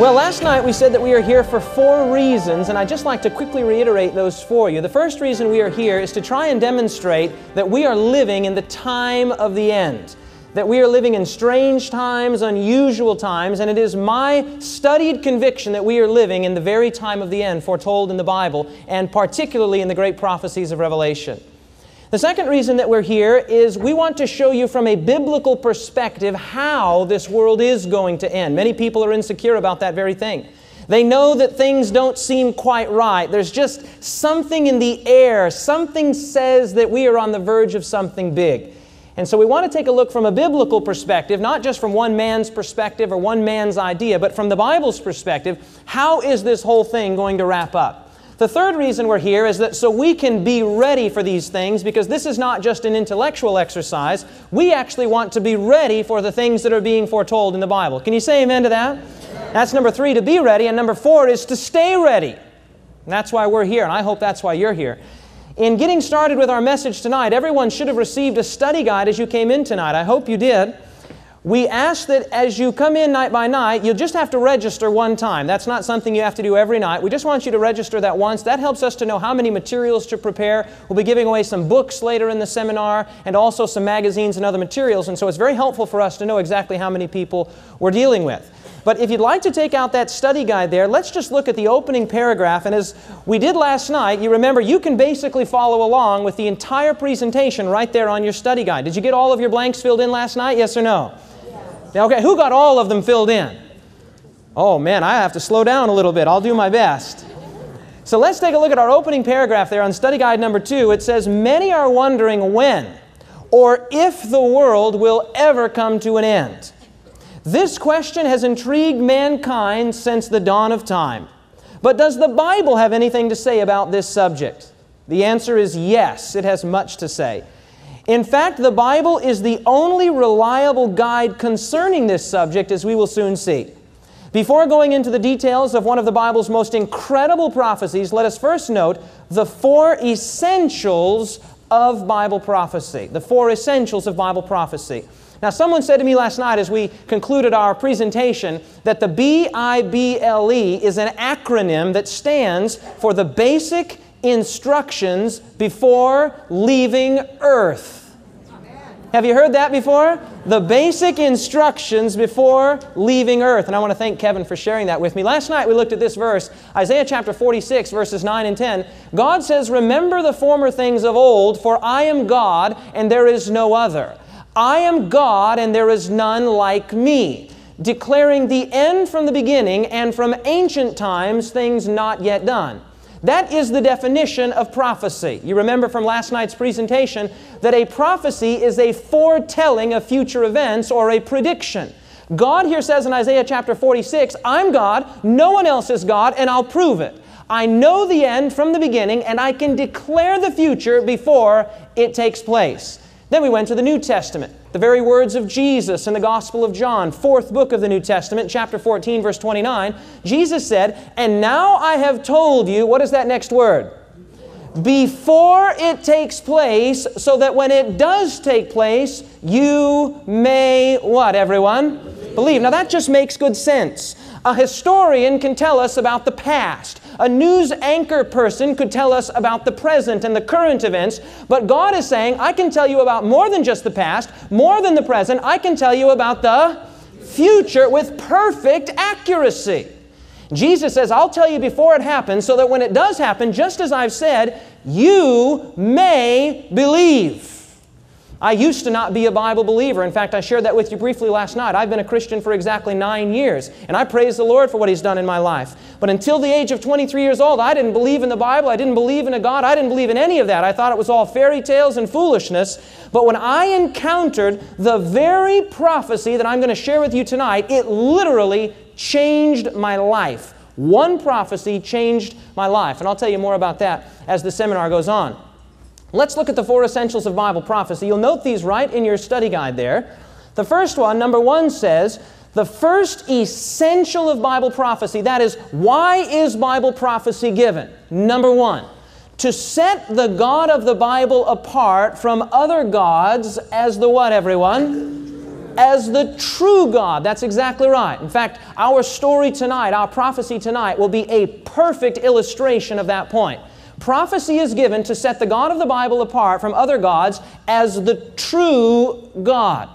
Well, last night we said that we are here for four reasons, and I'd just like to quickly reiterate those for you. The first reason we are here is to try and demonstrate that we are living in the time of the end. That we are living in strange times, unusual times, and it is my studied conviction that we are living in the very time of the end foretold in the Bible, and particularly in the great prophecies of Revelation. The second reason that we're here is we want to show you from a biblical perspective how this world is going to end. Many people are insecure about that very thing. They know that things don't seem quite right. There's just something in the air. Something says that we are on the verge of something big. And so we want to take a look from a biblical perspective, not just from one man's perspective or one man's idea, but from the Bible's perspective. How is this whole thing going to wrap up? The third reason we're here is that so we can be ready for these things because this is not just an intellectual exercise. We actually want to be ready for the things that are being foretold in the Bible. Can you say amen to that? That's number three, to be ready. And number four is to stay ready. And that's why we're here, and I hope that's why you're here. In getting started with our message tonight, everyone should have received a study guide as you came in tonight. I hope you did. We ask that as you come in night by night, you'll just have to register one time. That's not something you have to do every night. We just want you to register that once. That helps us to know how many materials to prepare. We'll be giving away some books later in the seminar and also some magazines and other materials. And so it's very helpful for us to know exactly how many people we're dealing with. But if you'd like to take out that study guide there, let's just look at the opening paragraph. And as we did last night, you remember you can basically follow along with the entire presentation right there on your study guide. Did you get all of your blanks filled in last night? Yes or no? Okay, who got all of them filled in? Oh man, I have to slow down a little bit. I'll do my best. So let's take a look at our opening paragraph there on study guide number two. It says, Many are wondering when or if the world will ever come to an end. This question has intrigued mankind since the dawn of time. But does the Bible have anything to say about this subject? The answer is yes, it has much to say. In fact, the Bible is the only reliable guide concerning this subject, as we will soon see. Before going into the details of one of the Bible's most incredible prophecies, let us first note the four essentials of Bible prophecy. The four essentials of Bible prophecy. Now, someone said to me last night as we concluded our presentation that the B I B L E is an acronym that stands for the basic instructions before leaving earth. Have you heard that before? The basic instructions before leaving earth. And I want to thank Kevin for sharing that with me. Last night we looked at this verse, Isaiah chapter 46, verses 9 and 10. God says, Remember the former things of old, for I am God and there is no other. I am God and there is none like me, declaring the end from the beginning and from ancient times things not yet done. That is the definition of prophecy. You remember from last night's presentation that a prophecy is a foretelling of future events or a prediction. God here says in Isaiah chapter 46, I'm God, no one else is God, and I'll prove it. I know the end from the beginning, and I can declare the future before it takes place. Then we went to the New Testament, the very words of Jesus in the Gospel of John, fourth book of the New Testament, chapter 14, verse 29. Jesus said, And now I have told you, what is that next word? Before it takes place, so that when it does take place, you may what, everyone? Believe. Now that just makes good sense. A historian can tell us about the past. A news anchor person could tell us about the present and the current events. But God is saying, I can tell you about more than just the past, more than the present. I can tell you about the future with perfect accuracy. Jesus says, I'll tell you before it happens so that when it does happen, just as I've said, you may believe. I used to not be a Bible believer. In fact, I shared that with you briefly last night. I've been a Christian for exactly nine years, and I praise the Lord for what He's done in my life. But until the age of 23 years old, I didn't believe in the Bible. I didn't believe in a God. I didn't believe in any of that. I thought it was all fairy tales and foolishness. But when I encountered the very prophecy that I'm going to share with you tonight, it literally changed my life. One prophecy changed my life. And I'll tell you more about that as the seminar goes on. Let's look at the four essentials of Bible prophecy. You'll note these right in your study guide there. The first one, number one, says the first essential of Bible prophecy, that is, why is Bible prophecy given? Number one, to set the God of the Bible apart from other gods as the what, everyone? as the true God. That's exactly right. In fact, our story tonight, our prophecy tonight, will be a perfect illustration of that point. Prophecy is given to set the God of the Bible apart from other gods as the true God.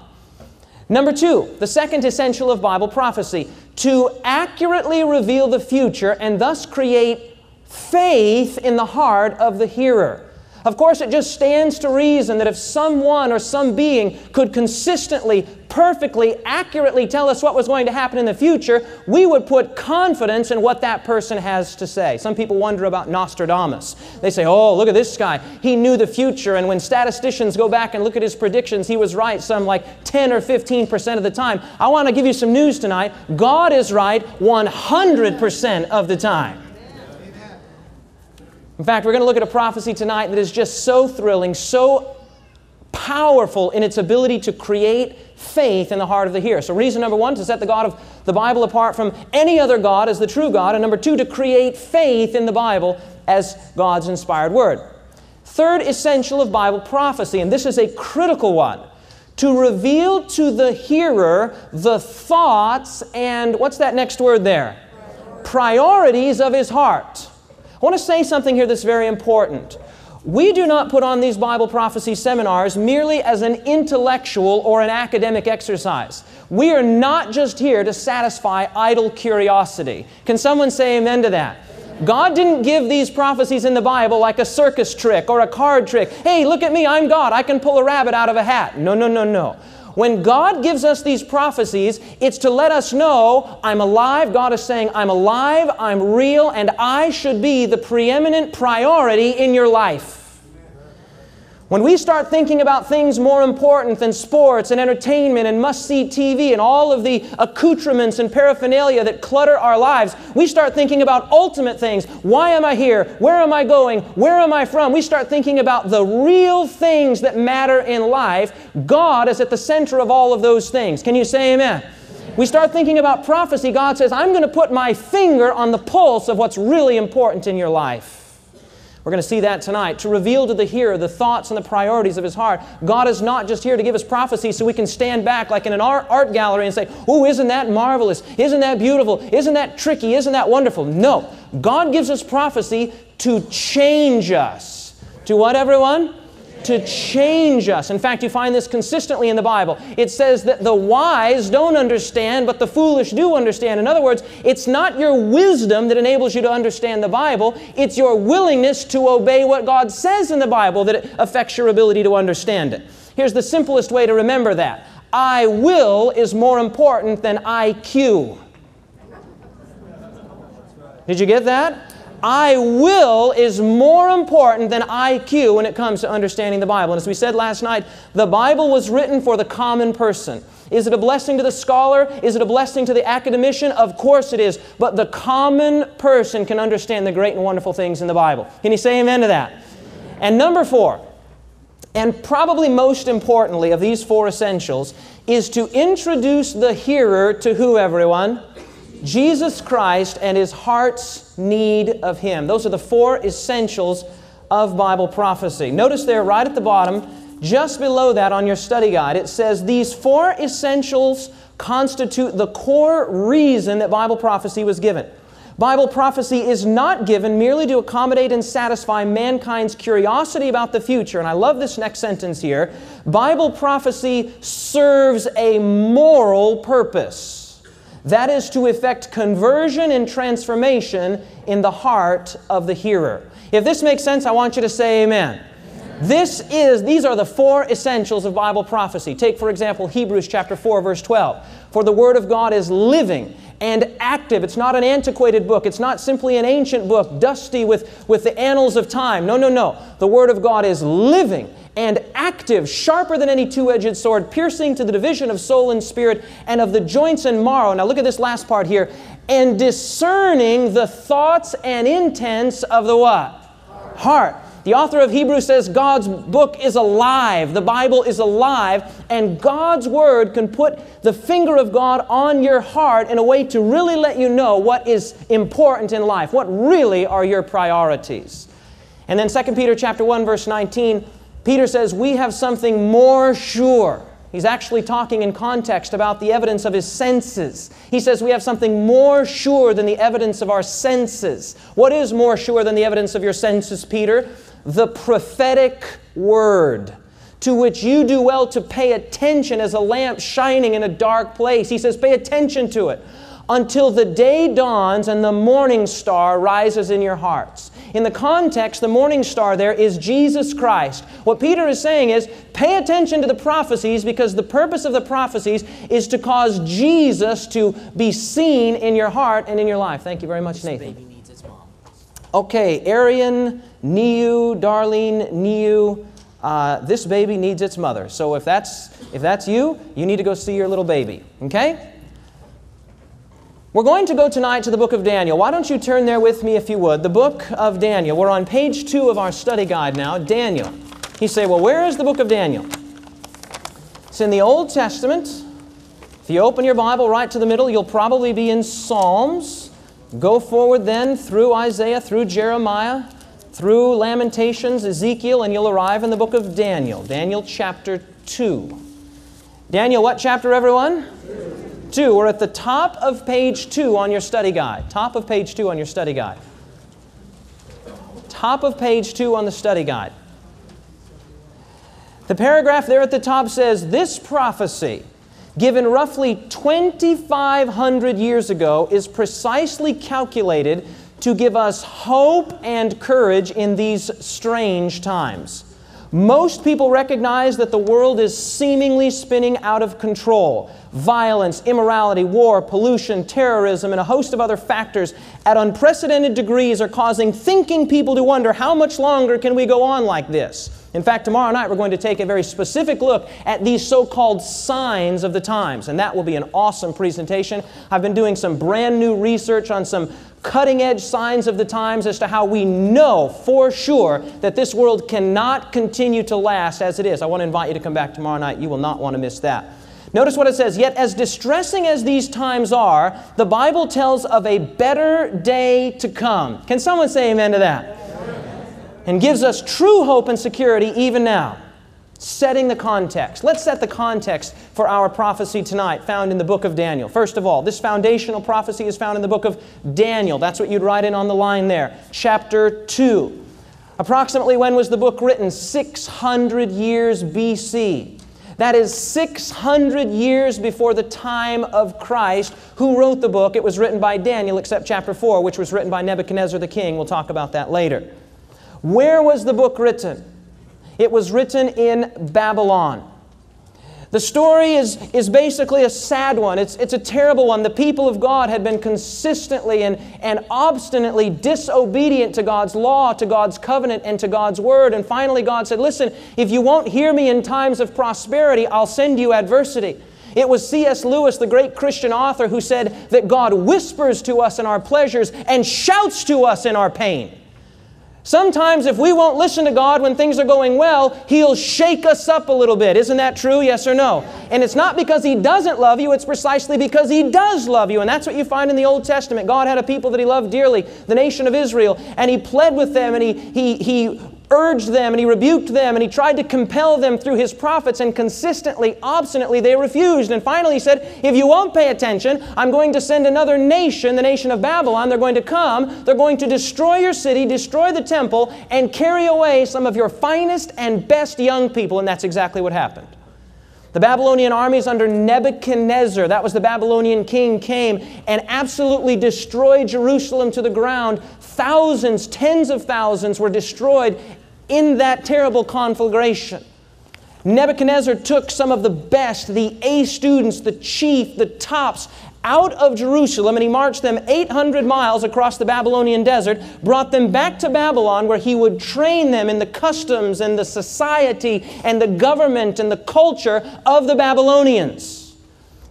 Number two, the second essential of Bible prophecy to accurately reveal the future and thus create faith in the heart of the hearer. Of course, it just stands to reason that if someone or some being could consistently, perfectly, accurately tell us what was going to happen in the future, we would put confidence in what that person has to say. Some people wonder about Nostradamus. They say, oh, look at this guy. He knew the future, and when statisticians go back and look at his predictions, he was right some like 10 or 15% of the time. I want to give you some news tonight. God is right 100% of the time. In fact, we're going to look at a prophecy tonight that is just so thrilling, so powerful in its ability to create faith in the heart of the hearer. So, reason number one, to set the God of the Bible apart from any other God as the true God. And number two, to create faith in the Bible as God's inspired word. Third essential of Bible prophecy, and this is a critical one, to reveal to the hearer the thoughts and what's that next word there? Priorities of his heart. I want to say something here that's very important. We do not put on these Bible prophecy seminars merely as an intellectual or an academic exercise. We are not just here to satisfy idle curiosity. Can someone say amen to that? God didn't give these prophecies in the Bible like a circus trick or a card trick. Hey, look at me, I'm God, I can pull a rabbit out of a hat. No, no, no, no. When God gives us these prophecies, it's to let us know I'm alive. God is saying, I'm alive, I'm real, and I should be the preeminent priority in your life. When we start thinking about things more important than sports and entertainment and must see TV and all of the accoutrements and paraphernalia that clutter our lives, we start thinking about ultimate things. Why am I here? Where am I going? Where am I from? We start thinking about the real things that matter in life. God is at the center of all of those things. Can you say amen? We start thinking about prophecy. God says, I'm going to put my finger on the pulse of what's really important in your life. We're going to see that tonight. To reveal to the hearer the thoughts and the priorities of his heart. God is not just here to give us prophecy so we can stand back like in an art, art gallery and say, Oh, isn't that marvelous? Isn't that beautiful? Isn't that tricky? Isn't that wonderful? No. God gives us prophecy to change us. To what, everyone? To change us. In fact, you find this consistently in the Bible. It says that the wise don't understand, but the foolish do understand. In other words, it's not your wisdom that enables you to understand the Bible, it's your willingness to obey what God says in the Bible that affects your ability to understand it. Here's the simplest way to remember that I will is more important than IQ. Did you get that? I will is more important than IQ when it comes to understanding the Bible. And as we said last night, the Bible was written for the common person. Is it a blessing to the scholar? Is it a blessing to the academician? Of course it is. But the common person can understand the great and wonderful things in the Bible. Can you say amen to that? And number four, and probably most importantly of these four essentials, is to introduce the hearer to who, everyone? Jesus Christ and his heart's need of him. Those are the four essentials of Bible prophecy. Notice there, right at the bottom, just below that on your study guide, it says these four essentials constitute the core reason that Bible prophecy was given. Bible prophecy is not given merely to accommodate and satisfy mankind's curiosity about the future. And I love this next sentence here. Bible prophecy serves a moral purpose. That is to effect conversion and transformation in the heart of the hearer. If this makes sense, I want you to say amen. This is, these are the four essentials of Bible prophecy. Take, for example, Hebrews chapter 4, verse 12. For the Word of God is living and active. It's not an antiquated book. It's not simply an ancient book, dusty with, with the annals of time. No, no, no. The Word of God is living and active, sharper than any two edged sword, piercing to the division of soul and spirit and of the joints and marrow. Now look at this last part here. And discerning the thoughts and intents of the what? Heart. The author of Hebrews says God's book is alive. The Bible is alive, and God's Word can put the finger of God on your heart in a way to really let you know what is important in life, what really are your priorities. And then 2 Peter chapter 1 verse 19 Peter says, We have something more sure. He's actually talking in context about the evidence of his senses. He says we have something more sure than the evidence of our senses. What is more sure than the evidence of your senses, Peter? The prophetic word to which you do well to pay attention as a lamp shining in a dark place. He says, pay attention to it until the day dawns and the morning star rises in your hearts. In the context, the morning star there is Jesus Christ. What Peter is saying is pay attention to the prophecies because the purpose of the prophecies is to cause Jesus to be seen in your heart and in your life. Thank you very much, Nathan. Okay, Arian, Niu, Darlene, Niu. Uh, this baby needs its mother. So if that's if that's you, you need to go see your little baby. Okay? We're going to go tonight to the book of Daniel. Why don't you turn there with me if you would? The book of Daniel. We're on page two of our study guide now, Daniel. You say, well, where is the book of Daniel? It's in the Old Testament. If you open your Bible right to the middle, you'll probably be in Psalms. Go forward then through Isaiah, through Jeremiah, through Lamentations, Ezekiel, and you'll arrive in the book of Daniel. Daniel chapter 2. Daniel, what chapter, everyone? 2. We're at the top of page 2 on your study guide. Top of page 2 on your study guide. Top of page 2 on the study guide. The paragraph there at the top says, This prophecy, given roughly 2,500 years ago, is precisely calculated to give us hope and courage in these strange times. Most people recognize that the world is seemingly spinning out of control. Violence, immorality, war, pollution, terrorism, and a host of other factors at unprecedented degrees are causing thinking people to wonder how much longer can we go on like this? In fact, tomorrow night we're going to take a very specific look at these so called signs of the times, and that will be an awesome presentation. I've been doing some brand new research on some cutting edge signs of the times as to how we know for sure that this world cannot continue to last as it is. I want to invite you to come back tomorrow night. You will not want to miss that. Notice what it says Yet, as distressing as these times are, the Bible tells of a better day to come. Can someone say amen to that? And gives us true hope and security even now setting the context. Let's set the context for our prophecy tonight, found in the book of Daniel. First of all, this foundational prophecy is found in the book of Daniel. That's what you'd write in on the line there. Chapter 2. Approximately when was the book written? 600 years BC. That is 600 years before the time of Christ. Who wrote the book? It was written by Daniel, except chapter 4, which was written by Nebuchadnezzar the king. We'll talk about that later. Where was the book written? It was written in Babylon. The story is, is basically a sad one. It's, it's a terrible one. The people of God had been consistently and, and obstinately disobedient to God's law, to God's covenant, and to God's word. And finally, God said, Listen, if you won't hear me in times of prosperity, I'll send you adversity. It was C.S. Lewis, the great Christian author, who said that God whispers to us in our pleasures and shouts to us in our pain. Sometimes, if we won't listen to God when things are going well, He'll shake us up a little bit. Isn't that true? Yes or no? And it's not because He doesn't love you, it's precisely because He does love you. And that's what you find in the Old Testament. God had a people that He loved dearly, the nation of Israel, and He pled with them and He, he, he urged them and he rebuked them and he tried to compel them through his prophets, and consistently, obstinately, they refused. And finally, he said, If you won't pay attention, I'm going to send another nation, the nation of Babylon. They're going to come, they're going to destroy your city, destroy the temple, and carry away some of your finest and best young people. And that's exactly what happened. The Babylonian armies under Nebuchadnezzar, that was the Babylonian king, came and absolutely destroyed Jerusalem to the ground. Thousands, tens of thousands were destroyed in that terrible conflagration. Nebuchadnezzar took some of the best, the A students, the chief, the tops, out of Jerusalem and he marched them 800 miles across the Babylonian desert, brought them back to Babylon where he would train them in the customs and the society and the government and the culture of the Babylonians.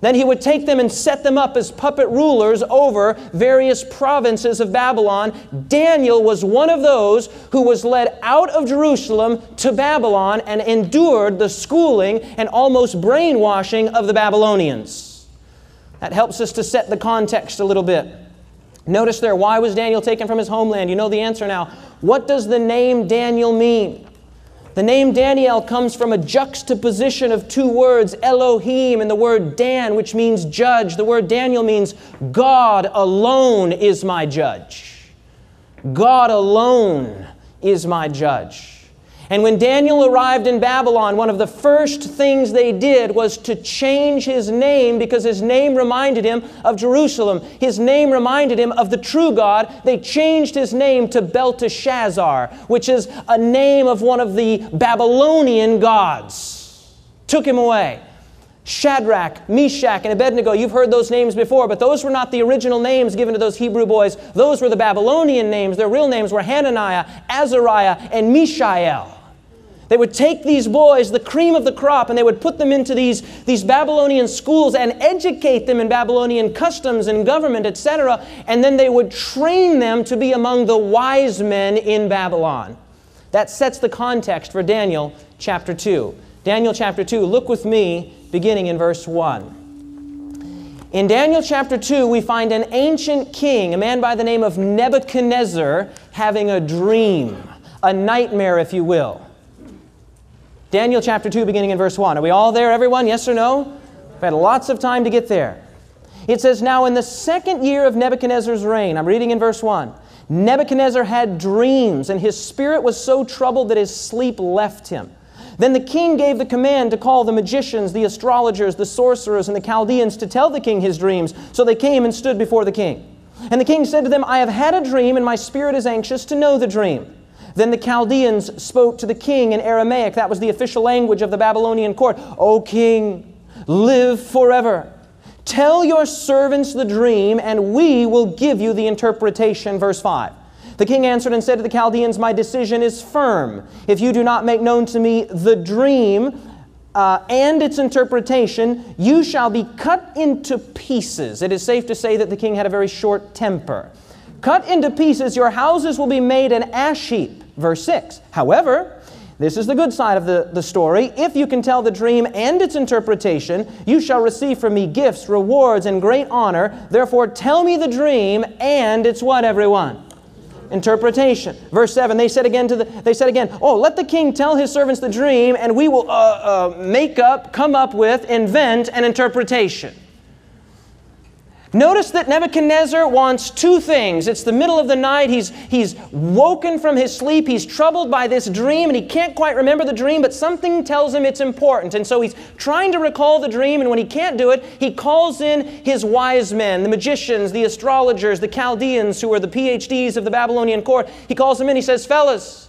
Then he would take them and set them up as puppet rulers over various provinces of Babylon. Daniel was one of those who was led out of Jerusalem to Babylon and endured the schooling and almost brainwashing of the Babylonians. That helps us to set the context a little bit. Notice there, why was Daniel taken from his homeland? You know the answer now. What does the name Daniel mean? The name Daniel comes from a juxtaposition of two words, Elohim and the word Dan, which means judge. The word Daniel means God alone is my judge. God alone is my judge. And when Daniel arrived in Babylon, one of the first things they did was to change his name because his name reminded him of Jerusalem. His name reminded him of the true God. They changed his name to Belteshazzar, which is a name of one of the Babylonian gods. Took him away. Shadrach, Meshach, and Abednego, you've heard those names before, but those were not the original names given to those Hebrew boys. Those were the Babylonian names. Their real names were Hananiah, Azariah, and Mishael. They would take these boys, the cream of the crop, and they would put them into these, these Babylonian schools and educate them in Babylonian customs and government, etc. And then they would train them to be among the wise men in Babylon. That sets the context for Daniel chapter 2. Daniel chapter 2, look with me beginning in verse 1. In Daniel chapter 2, we find an ancient king, a man by the name of Nebuchadnezzar, having a dream, a nightmare, if you will. Daniel chapter 2, beginning in verse 1. Are we all there, everyone? Yes or no? We've had lots of time to get there. It says, Now in the second year of Nebuchadnezzar's reign, I'm reading in verse 1, Nebuchadnezzar had dreams, and his spirit was so troubled that his sleep left him. Then the king gave the command to call the magicians, the astrologers, the sorcerers, and the Chaldeans to tell the king his dreams. So they came and stood before the king. And the king said to them, I have had a dream, and my spirit is anxious to know the dream. Then the Chaldeans spoke to the king in Aramaic. That was the official language of the Babylonian court. O king, live forever. Tell your servants the dream, and we will give you the interpretation. Verse 5. The king answered and said to the Chaldeans, My decision is firm. If you do not make known to me the dream uh, and its interpretation, you shall be cut into pieces. It is safe to say that the king had a very short temper. Cut into pieces, your houses will be made an ash heap. Verse 6. However, this is the good side of the, the story. If you can tell the dream and its interpretation, you shall receive from me gifts, rewards, and great honor. Therefore, tell me the dream and its what, everyone? Interpretation. Verse 7, they said again to the, they said again, Oh, let the king tell his servants the dream, and we will uh, uh, make up, come up with, invent an interpretation. Notice that Nebuchadnezzar wants two things. It's the middle of the night. He's, he's woken from his sleep. He's troubled by this dream, and he can't quite remember the dream, but something tells him it's important. And so he's trying to recall the dream, and when he can't do it, he calls in his wise men, the magicians, the astrologers, the Chaldeans, who are the PhDs of the Babylonian court. He calls them in. He says, Fellas,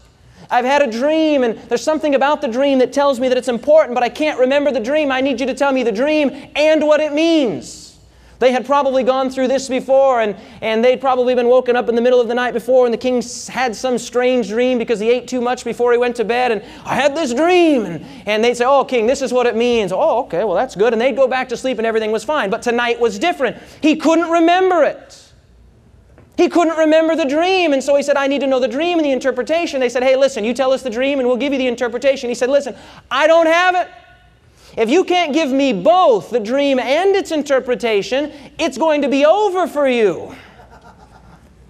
I've had a dream, and there's something about the dream that tells me that it's important, but I can't remember the dream. I need you to tell me the dream and what it means. They had probably gone through this before, and, and they'd probably been woken up in the middle of the night before, and the king had some strange dream because he ate too much before he went to bed. And I had this dream. And, and they'd say, Oh, king, this is what it means. Oh, okay, well, that's good. And they'd go back to sleep, and everything was fine. But tonight was different. He couldn't remember it. He couldn't remember the dream, and so he said, I need to know the dream and the interpretation. They said, Hey, listen, you tell us the dream, and we'll give you the interpretation. He said, Listen, I don't have it. If you can't give me both the dream and its interpretation, it's going to be over for you.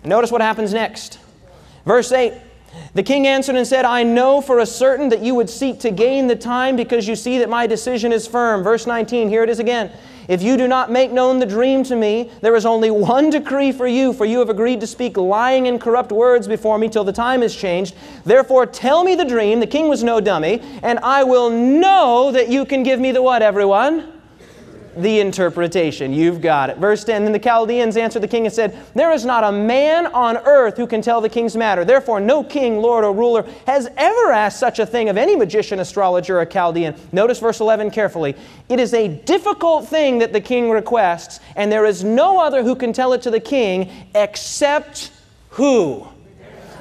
Notice what happens next. Verse 8 The king answered and said, I know for a certain that you would seek to gain the time because you see that my decision is firm. Verse 19, here it is again. If you do not make known the dream to me, there is only one decree for you, for you have agreed to speak lying and corrupt words before me till the time is changed. Therefore, tell me the dream. The king was no dummy, and I will know that you can give me the what, everyone? The interpretation. You've got it. Verse 10 Then the Chaldeans answered the king and said, There is not a man on earth who can tell the king's matter. Therefore, no king, lord, or ruler has ever asked such a thing of any magician, astrologer, or Chaldean. Notice verse 11 carefully. It is a difficult thing that the king requests, and there is no other who can tell it to the king except who?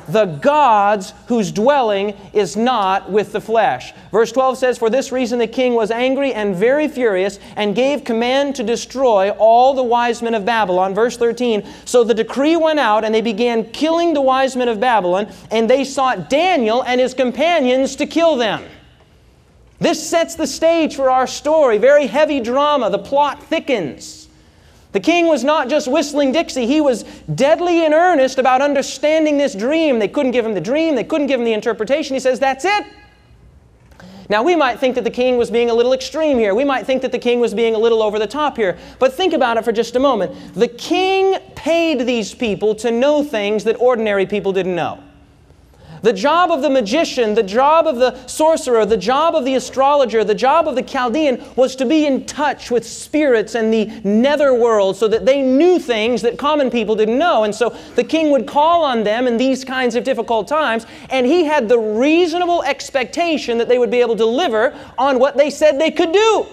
The gods whose dwelling is not with the flesh. Verse 12 says, For this reason the king was angry and very furious and gave command to destroy all the wise men of Babylon. Verse 13, So the decree went out and they began killing the wise men of Babylon, and they sought Daniel and his companions to kill them. This sets the stage for our story. Very heavy drama. The plot thickens. The king was not just whistling Dixie, he was deadly in earnest about understanding this dream. They couldn't give him the dream, they couldn't give him the interpretation. He says, That's it. Now, we might think that the king was being a little extreme here. We might think that the king was being a little over the top here. But think about it for just a moment. The king paid these people to know things that ordinary people didn't know. The job of the magician, the job of the sorcerer, the job of the astrologer, the job of the Chaldean was to be in touch with spirits and the nether world so that they knew things that common people didn't know. And so the king would call on them in these kinds of difficult times, and he had the reasonable expectation that they would be able to deliver on what they said they could do.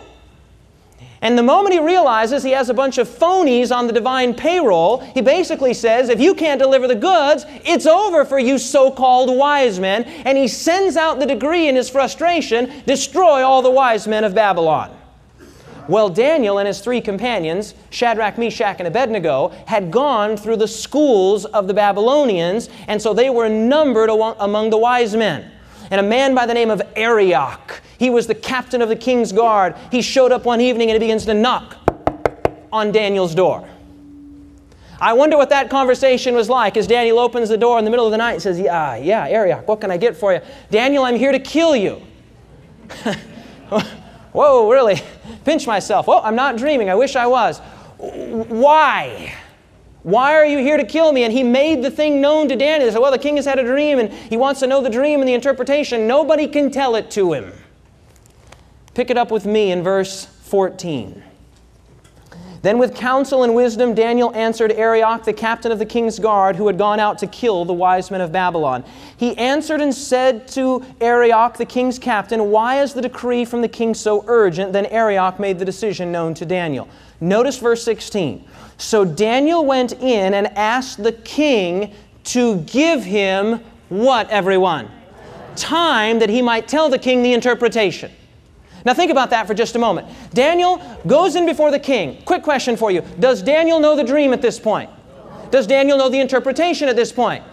And the moment he realizes he has a bunch of phonies on the divine payroll, he basically says, if you can't deliver the goods, it's over for you so called wise men. And he sends out the decree in his frustration destroy all the wise men of Babylon. Well, Daniel and his three companions, Shadrach, Meshach, and Abednego, had gone through the schools of the Babylonians, and so they were numbered among the wise men. And a man by the name of Arioch, he was the captain of the king's guard. He showed up one evening and he begins to knock on Daniel's door. I wonder what that conversation was like as Daniel opens the door in the middle of the night and says, Yeah, yeah, Arioch, what can I get for you? Daniel, I'm here to kill you. Whoa, really? Pinch myself. Whoa, I'm not dreaming. I wish I was. Why? Why are you here to kill me? And he made the thing known to Daniel. He said, Well, the king has had a dream and he wants to know the dream and the interpretation. Nobody can tell it to him. Pick it up with me in verse 14. Then, with counsel and wisdom, Daniel answered Arioch, the captain of the king's guard, who had gone out to kill the wise men of Babylon. He answered and said to Arioch, the king's captain, Why is the decree from the king so urgent? Then Arioch made the decision known to Daniel. Notice verse 16. So Daniel went in and asked the king to give him what, everyone? Time that he might tell the king the interpretation. Now, think about that for just a moment. Daniel goes in before the king. Quick question for you Does Daniel know the dream at this point? Does Daniel know the interpretation at this point?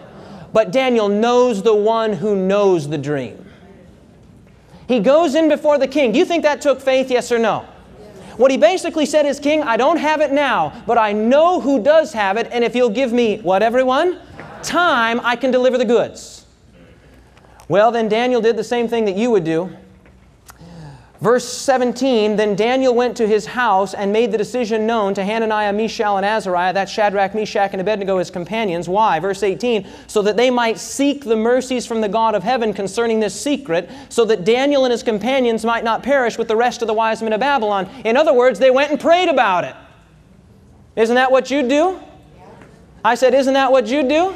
But Daniel knows the one who knows the dream. He goes in before the king. Do you think that took faith, yes or no? What he basically said is, King, I don't have it now, but I know who does have it, and if you'll give me what, everyone? Time, I can deliver the goods. Well, then Daniel did the same thing that you would do. Verse 17 Then Daniel went to his house and made the decision known to Hananiah, Mishael, and Azariah, that Shadrach, Meshach, and Abednego, his companions. Why? Verse 18 So that they might seek the mercies from the God of heaven concerning this secret, so that Daniel and his companions might not perish with the rest of the wise men of Babylon. In other words, they went and prayed about it. Isn't that what you do? I said, Isn't that what you do?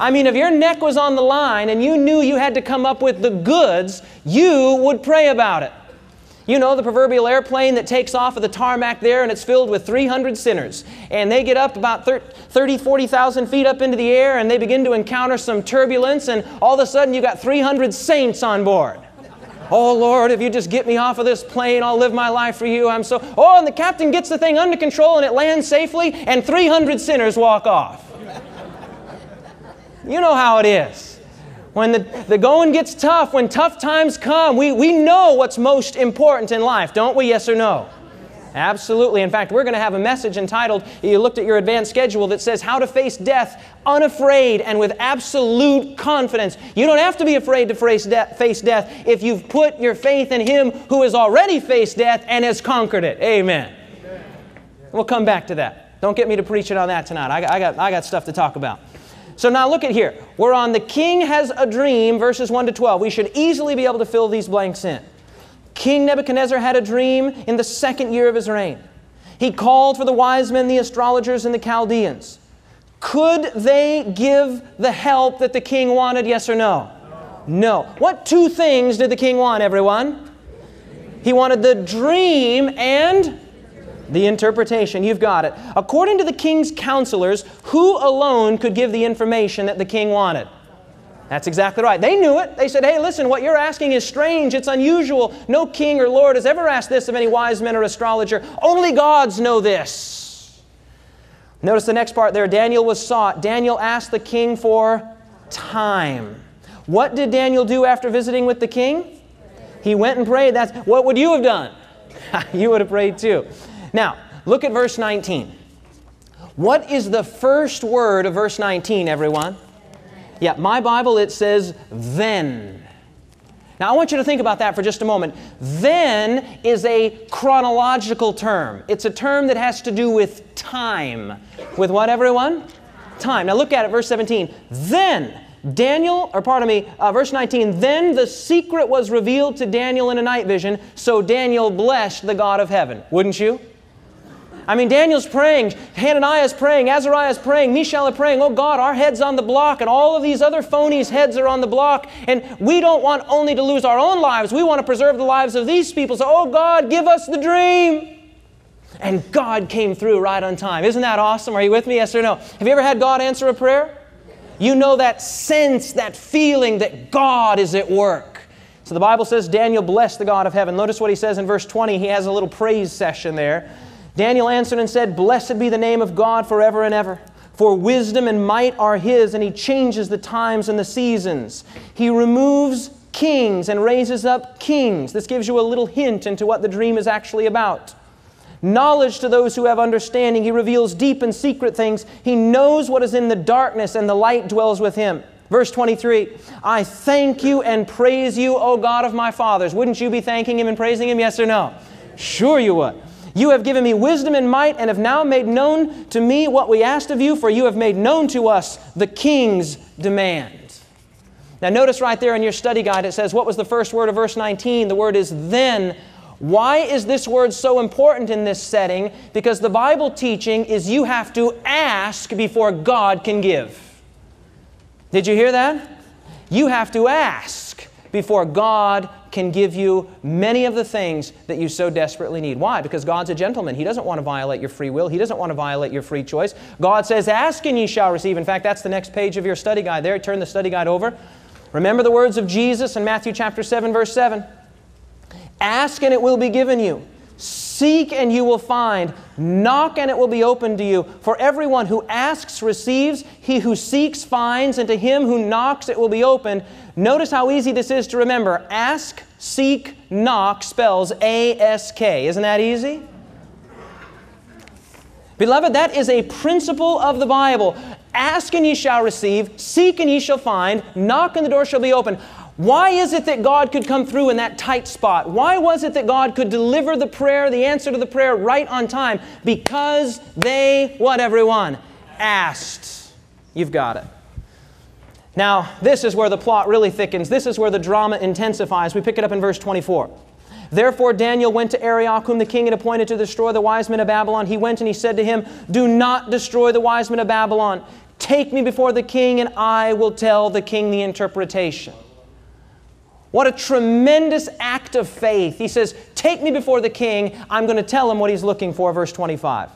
I mean, if your neck was on the line and you knew you had to come up with the goods, you would pray about it. You know, the proverbial airplane that takes off of the tarmac there and it's filled with 300 sinners. And they get up about 30, 40,000 feet up into the air and they begin to encounter some turbulence, and all of a sudden you got 300 saints on board. Oh Lord, if you just get me off of this plane, I'll live my life for you. I'm so. Oh, and the captain gets the thing under control and it lands safely, and 300 sinners walk off. You know how it is. When the, the going gets tough, when tough times come, we, we know what's most important in life, don't we? Yes or no? Absolutely. In fact, we're going to have a message entitled, you looked at your advanced schedule, that says How to Face Death Unafraid and with Absolute Confidence. You don't have to be afraid to face, de- face death if you've put your faith in Him who has already faced death and has conquered it. Amen. Amen. We'll come back to that. Don't get me to preach it on that tonight. I I got, I got stuff to talk about. So now look at here. We're on the king has a dream, verses 1 to 12. We should easily be able to fill these blanks in. King Nebuchadnezzar had a dream in the second year of his reign. He called for the wise men, the astrologers, and the Chaldeans. Could they give the help that the king wanted, yes or no? No. What two things did the king want, everyone? He wanted the dream and the interpretation, you've got it. According to the king's counselors, who alone could give the information that the king wanted? That's exactly right. They knew it. They said, hey, listen, what you're asking is strange. It's unusual. No king or lord has ever asked this of any wise men or astrologer. Only gods know this. Notice the next part there. Daniel was sought. Daniel asked the king for time. What did Daniel do after visiting with the king? He went and prayed. That's what would you have done? you would have prayed too. Now, look at verse 19. What is the first word of verse 19, everyone? Yeah, my Bible, it says then. Now, I want you to think about that for just a moment. Then is a chronological term. It's a term that has to do with time. With what, everyone? Time. Now, look at it, verse 17. Then, Daniel, or pardon me, uh, verse 19, then the secret was revealed to Daniel in a night vision, so Daniel blessed the God of heaven. Wouldn't you? I mean, Daniel's praying, Hananiah's praying, Azariah's praying, Mishael is praying, oh God, our head's on the block, and all of these other phonies' heads are on the block, and we don't want only to lose our own lives, we want to preserve the lives of these people. So, oh God, give us the dream. And God came through right on time. Isn't that awesome? Are you with me? Yes or no? Have you ever had God answer a prayer? You know that sense, that feeling that God is at work. So the Bible says Daniel blessed the God of heaven. Notice what he says in verse 20. He has a little praise session there. Daniel answered and said, Blessed be the name of God forever and ever. For wisdom and might are His, and He changes the times and the seasons. He removes kings and raises up kings. This gives you a little hint into what the dream is actually about. Knowledge to those who have understanding. He reveals deep and secret things. He knows what is in the darkness, and the light dwells with Him. Verse 23 I thank you and praise you, O God of my fathers. Wouldn't you be thanking Him and praising Him? Yes or no? Sure, you would. You have given me wisdom and might, and have now made known to me what we asked of you, for you have made known to us the king's demand. Now, notice right there in your study guide, it says, What was the first word of verse 19? The word is then. Why is this word so important in this setting? Because the Bible teaching is you have to ask before God can give. Did you hear that? You have to ask before God can give you many of the things that you so desperately need. Why? Because God's a gentleman. He doesn't want to violate your free will. He doesn't want to violate your free choice. God says, Ask and ye shall receive. In fact, that's the next page of your study guide there. Turn the study guide over. Remember the words of Jesus in Matthew chapter 7, verse 7. Ask and it will be given you. Seek and you will find. Knock and it will be opened to you. For everyone who asks receives, he who seeks finds, and to him who knocks it will be opened. Notice how easy this is to remember. Ask, seek, knock spells A S K. Isn't that easy? Beloved, that is a principle of the Bible. Ask and ye shall receive, seek and ye shall find, knock and the door shall be opened. Why is it that God could come through in that tight spot? Why was it that God could deliver the prayer, the answer to the prayer right on time? Because they, what everyone? Asked. You've got it. Now, this is where the plot really thickens. This is where the drama intensifies. We pick it up in verse 24. Therefore, Daniel went to Arioch, whom the king had appointed to destroy the wise men of Babylon. He went and he said to him, Do not destroy the wise men of Babylon. Take me before the king, and I will tell the king the interpretation. What a tremendous act of faith. He says, Take me before the king. I'm going to tell him what he's looking for, verse 25.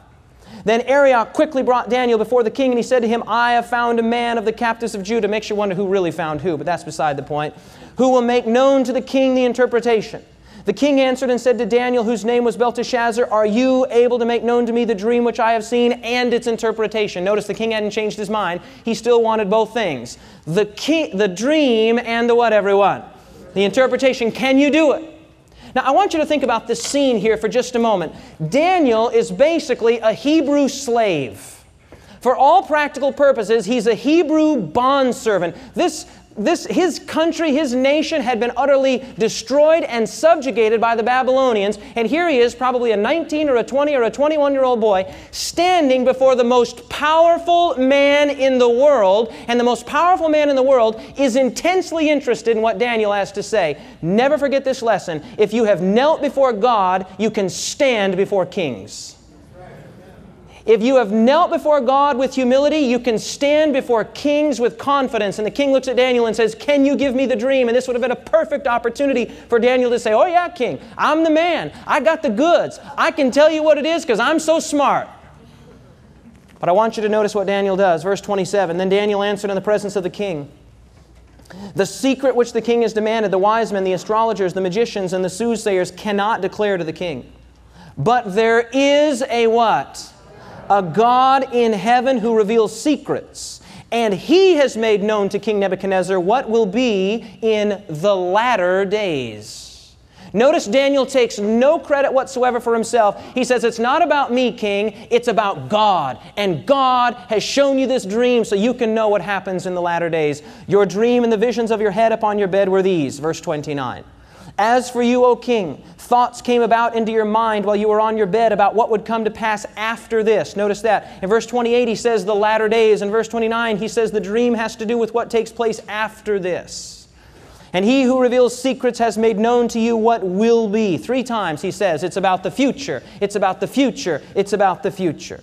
Then Arioch quickly brought Daniel before the king, and he said to him, I have found a man of the captives of Judah. Makes you wonder who really found who, but that's beside the point. Who will make known to the king the interpretation. The king answered and said to Daniel, whose name was Belteshazzar, Are you able to make known to me the dream which I have seen and its interpretation? Notice the king hadn't changed his mind. He still wanted both things the, king, the dream and the what, everyone? The interpretation, can you do it? Now, I want you to think about this scene here for just a moment. Daniel is basically a Hebrew slave. For all practical purposes, he's a Hebrew bondservant. This, this, his country, his nation had been utterly destroyed and subjugated by the Babylonians. And here he is, probably a 19 or a 20 or a 21 year old boy, standing before the most powerful man in the world. And the most powerful man in the world is intensely interested in what Daniel has to say. Never forget this lesson. If you have knelt before God, you can stand before kings. If you have knelt before God with humility, you can stand before kings with confidence. And the king looks at Daniel and says, Can you give me the dream? And this would have been a perfect opportunity for Daniel to say, Oh, yeah, king, I'm the man. I got the goods. I can tell you what it is because I'm so smart. But I want you to notice what Daniel does. Verse 27 Then Daniel answered in the presence of the king. The secret which the king has demanded, the wise men, the astrologers, the magicians, and the soothsayers cannot declare to the king. But there is a what? A God in heaven who reveals secrets. And he has made known to King Nebuchadnezzar what will be in the latter days. Notice Daniel takes no credit whatsoever for himself. He says, It's not about me, king, it's about God. And God has shown you this dream so you can know what happens in the latter days. Your dream and the visions of your head upon your bed were these. Verse 29. As for you, O king, thoughts came about into your mind while you were on your bed about what would come to pass after this. Notice that. In verse 28, he says the latter days. In verse 29, he says the dream has to do with what takes place after this. And he who reveals secrets has made known to you what will be. Three times he says it's about the future, it's about the future, it's about the future.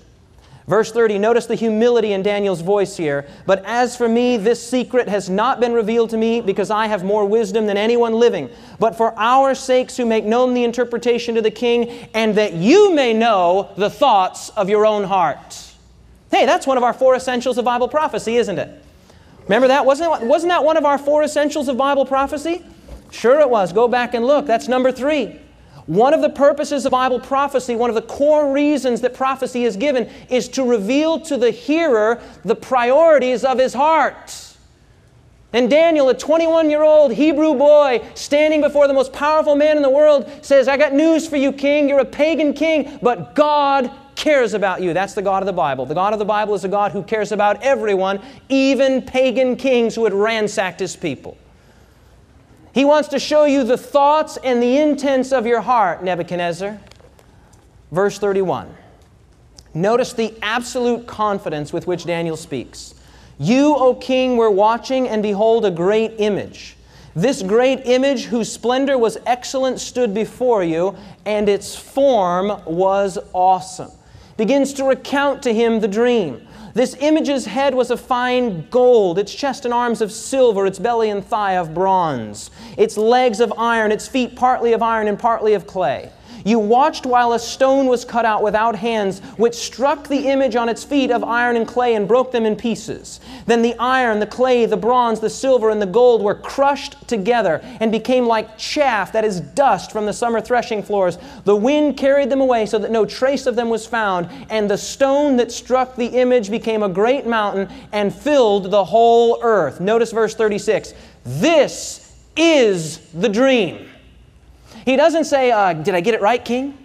Verse 30, notice the humility in Daniel's voice here. But as for me, this secret has not been revealed to me because I have more wisdom than anyone living. But for our sakes who make known the interpretation to the king, and that you may know the thoughts of your own heart. Hey, that's one of our four essentials of Bible prophecy, isn't it? Remember that? Wasn't, wasn't that one of our four essentials of Bible prophecy? Sure it was. Go back and look. That's number three. One of the purposes of Bible prophecy, one of the core reasons that prophecy is given, is to reveal to the hearer the priorities of his heart. And Daniel, a 21 year old Hebrew boy, standing before the most powerful man in the world, says, I got news for you, king. You're a pagan king, but God cares about you. That's the God of the Bible. The God of the Bible is a God who cares about everyone, even pagan kings who had ransacked his people. He wants to show you the thoughts and the intents of your heart, Nebuchadnezzar. Verse 31. Notice the absolute confidence with which Daniel speaks. You, O king, were watching, and behold, a great image. This great image, whose splendor was excellent, stood before you, and its form was awesome begins to recount to him the dream. This image's head was of fine gold, its chest and arms of silver, its belly and thigh of bronze, its legs of iron, its feet partly of iron and partly of clay. You watched while a stone was cut out without hands, which struck the image on its feet of iron and clay and broke them in pieces. Then the iron, the clay, the bronze, the silver, and the gold were crushed together and became like chaff, that is, dust from the summer threshing floors. The wind carried them away so that no trace of them was found, and the stone that struck the image became a great mountain and filled the whole earth. Notice verse 36. This is the dream. He doesn't say, uh, Did I get it right, King?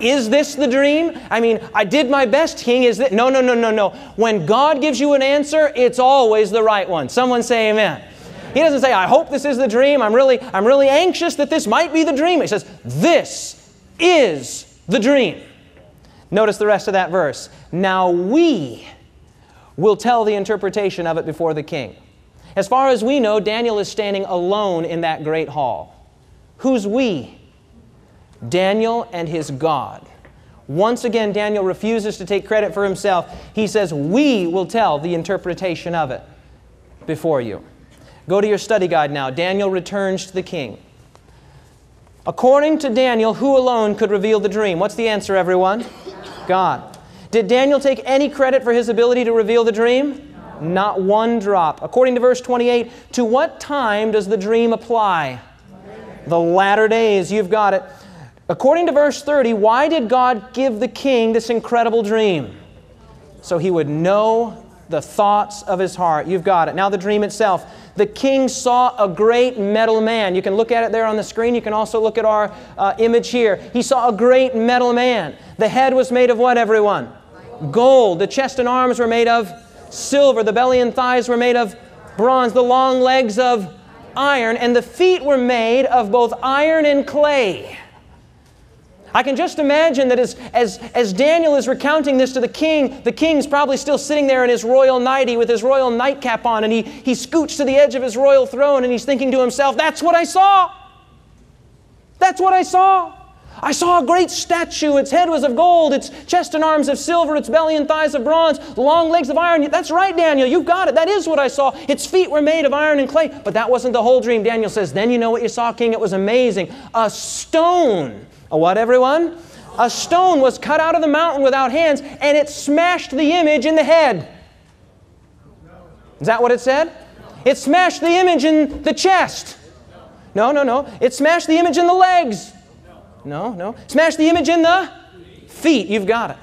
Is this the dream? I mean, I did my best, King. Is that? No, no, no, no, no. When God gives you an answer, it's always the right one. Someone say amen. He doesn't say, I hope this is the dream. I'm really, I'm really anxious that this might be the dream. He says, This is the dream. Notice the rest of that verse. Now we will tell the interpretation of it before the king. As far as we know, Daniel is standing alone in that great hall. Who's we? Daniel and his God. Once again, Daniel refuses to take credit for himself. He says, We will tell the interpretation of it before you. Go to your study guide now. Daniel returns to the king. According to Daniel, who alone could reveal the dream? What's the answer, everyone? God. Did Daniel take any credit for his ability to reveal the dream? Not one drop. According to verse 28, to what time does the dream apply? The latter days. You've got it. According to verse 30, why did God give the king this incredible dream? So he would know the thoughts of his heart. You've got it. Now, the dream itself. The king saw a great metal man. You can look at it there on the screen. You can also look at our uh, image here. He saw a great metal man. The head was made of what, everyone? Gold. The chest and arms were made of silver. The belly and thighs were made of bronze. The long legs of iron, and the feet were made of both iron and clay. I can just imagine that as, as, as Daniel is recounting this to the king, the king's probably still sitting there in his royal nightie with his royal nightcap on, and he, he scoots to the edge of his royal throne and he's thinking to himself, That's what I saw! That's what I saw! I saw a great statue. Its head was of gold, its chest and arms of silver, its belly and thighs of bronze, long legs of iron. That's right, Daniel. You've got it. That is what I saw. Its feet were made of iron and clay. But that wasn't the whole dream. Daniel says, Then you know what you saw, King? It was amazing. A stone. A what, everyone? A stone was cut out of the mountain without hands, and it smashed the image in the head. Is that what it said? It smashed the image in the chest. No, no, no. It smashed the image in the legs. No, no. Smash the image in the feet. You've got it.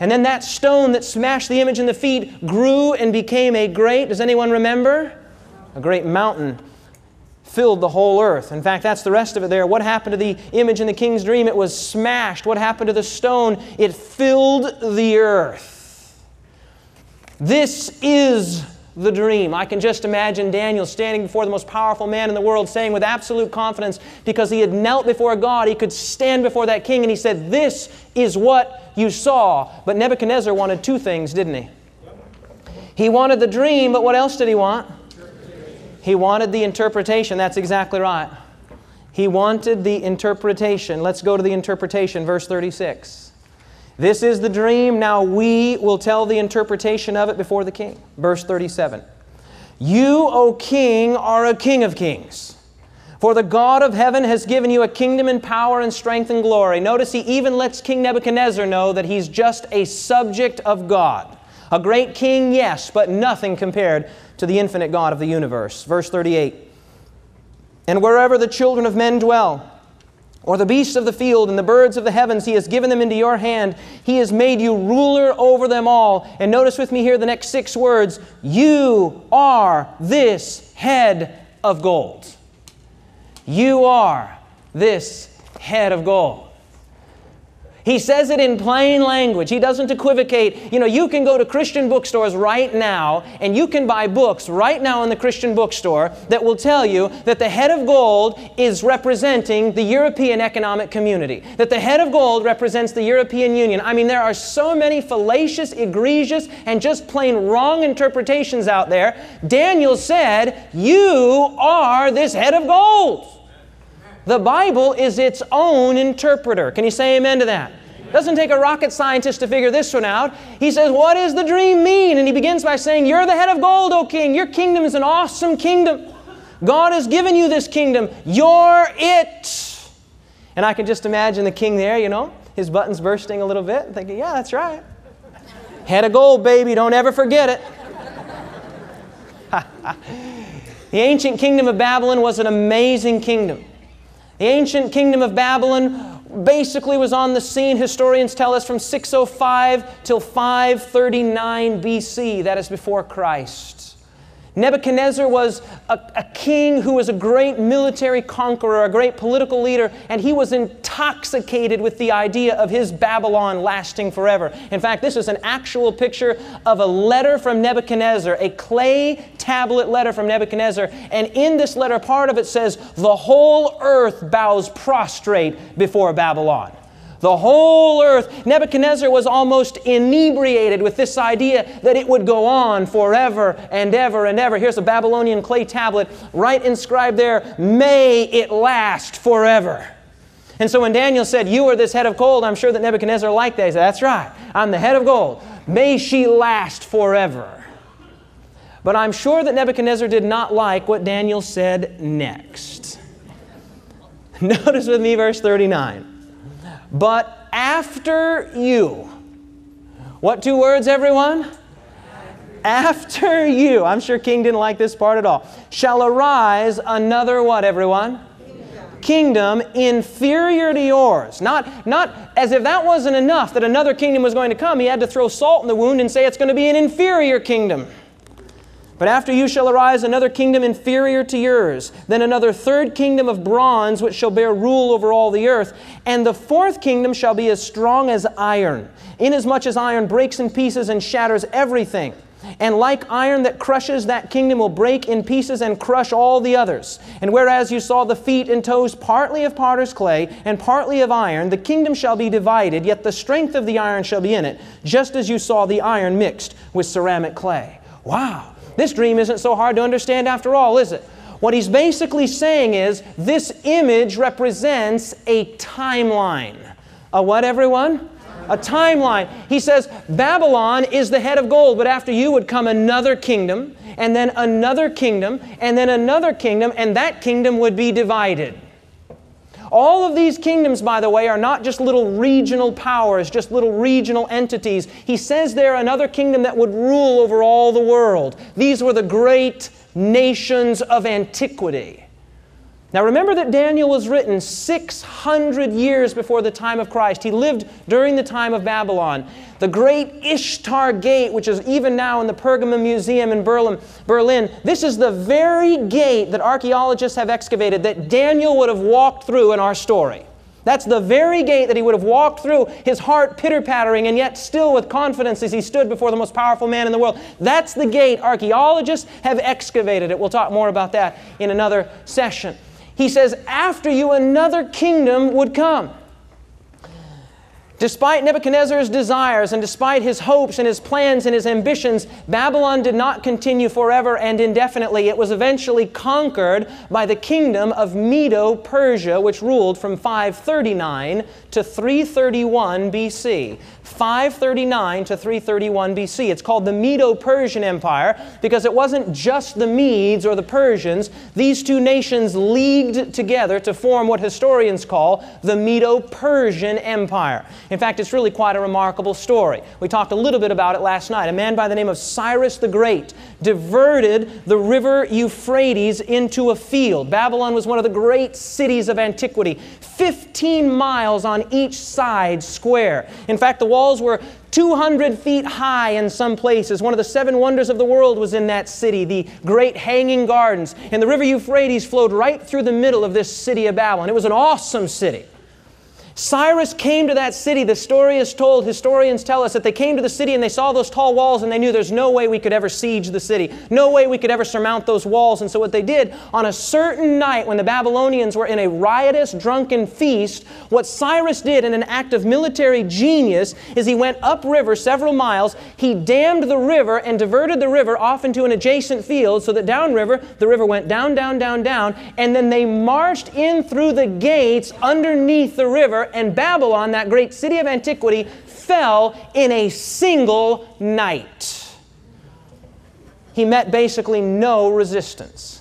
And then that stone that smashed the image in the feet grew and became a great, does anyone remember? A great mountain filled the whole earth. In fact, that's the rest of it there. What happened to the image in the king's dream? It was smashed. What happened to the stone? It filled the earth. This is the dream. I can just imagine Daniel standing before the most powerful man in the world, saying with absolute confidence, because he had knelt before God, he could stand before that king and he said, This is what you saw. But Nebuchadnezzar wanted two things, didn't he? He wanted the dream, but what else did he want? He wanted the interpretation. That's exactly right. He wanted the interpretation. Let's go to the interpretation, verse 36. This is the dream. Now we will tell the interpretation of it before the king. Verse 37. You, O king, are a king of kings. For the God of heaven has given you a kingdom and power and strength and glory. Notice he even lets King Nebuchadnezzar know that he's just a subject of God. A great king, yes, but nothing compared to the infinite God of the universe. Verse 38 And wherever the children of men dwell, or the beasts of the field and the birds of the heavens, He has given them into your hand. He has made you ruler over them all. And notice with me here the next six words You are this head of gold. You are this head of gold. He says it in plain language. He doesn't equivocate. You know, you can go to Christian bookstores right now and you can buy books right now in the Christian bookstore that will tell you that the head of gold is representing the European Economic Community, that the head of gold represents the European Union. I mean, there are so many fallacious, egregious, and just plain wrong interpretations out there. Daniel said, You are this head of gold. The Bible is its own interpreter. Can you say amen to that? Doesn't take a rocket scientist to figure this one out. He says, What does the dream mean? And he begins by saying, You're the head of gold, O king. Your kingdom is an awesome kingdom. God has given you this kingdom. You're it. And I can just imagine the king there, you know, his buttons bursting a little bit, thinking, Yeah, that's right. Head of gold, baby. Don't ever forget it. the ancient kingdom of Babylon was an amazing kingdom. The ancient kingdom of Babylon basically was on the scene, historians tell us, from 605 till 539 BC. That is before Christ. Nebuchadnezzar was a, a, king who was a great military conqueror, a great political leader, and he was intoxicated with the idea of his Babylon lasting forever. In fact, this is an actual picture of a letter from Nebuchadnezzar, a clay tablet letter from Nebuchadnezzar. And in this letter, part of it says, The whole earth bows prostrate before Babylon. The whole earth, Nebuchadnezzar was almost inebriated with this idea that it would go on forever and ever and ever. Here's a Babylonian clay tablet, right inscribed there, May it last forever. And so when Daniel said, You are this head of gold, I'm sure that Nebuchadnezzar liked that. He said, That's right, I'm the head of gold. May she last forever. But I'm sure that Nebuchadnezzar did not like what Daniel said next. Notice with me verse 39. But after you. What two words, everyone? After you. I'm sure King didn't like this part at all. Shall arise another what, everyone? kingdom inferior to yours. Not, not as if that wasn't enough that another kingdom was going to come. He had to throw salt in the wound and say it's going to be an inferior kingdom. But after you shall arise another kingdom inferior to yours, then another third kingdom of bronze, which shall bear rule over all the earth. And the fourth kingdom shall be as strong as iron, inasmuch as iron breaks in pieces and shatters everything. And like iron that crushes, that kingdom will break in pieces and crush all the others. And whereas you saw the feet and toes partly of potter's clay and partly of iron, the kingdom shall be divided, yet the strength of the iron shall be in it, just as you saw the iron mixed with ceramic clay. Wow! This dream isn't so hard to understand after all, is it? What he's basically saying is this image represents a timeline. A what, everyone? A timeline. He says Babylon is the head of gold, but after you would come another kingdom, and then another kingdom, and then another kingdom, and that kingdom would be divided. All of these kingdoms, by the way, are not just little regional powers, just little regional entities. He says there another kingdom that would rule over all the world. These were the great nations of antiquity. Now remember that Daniel was written 600 years before the time of Christ. He lived during the time of Babylon. The great Ishtar Gate, which is even now in the Pergamon Museum in Berlin, Berlin, this is the very gate that archaeologists have excavated that Daniel would have walked through in our story. That's the very gate that he would have walked through, his heart pitter pattering, and yet still with confidence as he stood before the most powerful man in the world. That's the gate archaeologists have excavated it. We'll talk more about that in another session. He says, After you, another kingdom would come. Despite Nebuchadnezzar's desires and despite his hopes and his plans and his ambitions, Babylon did not continue forever and indefinitely. It was eventually conquered by the kingdom of Medo Persia, which ruled from 539 to 331 BC. 539 to 331 BC. It's called the Medo Persian Empire because it wasn't just the Medes or the Persians. These two nations leagued together to form what historians call the Medo Persian Empire. In fact, it's really quite a remarkable story. We talked a little bit about it last night. A man by the name of Cyrus the Great diverted the river Euphrates into a field. Babylon was one of the great cities of antiquity, 15 miles on each side square. In fact, the walls were 200 feet high in some places. One of the seven wonders of the world was in that city, the great hanging gardens. And the river Euphrates flowed right through the middle of this city of Babylon. It was an awesome city. Cyrus came to that city. The story is told, historians tell us that they came to the city and they saw those tall walls and they knew there's no way we could ever siege the city. No way we could ever surmount those walls. And so, what they did on a certain night when the Babylonians were in a riotous, drunken feast, what Cyrus did in an act of military genius is he went upriver several miles, he dammed the river and diverted the river off into an adjacent field so that downriver, the river went down, down, down, down, and then they marched in through the gates underneath the river and Babylon, that great city of antiquity, fell in a single night. He met basically no resistance.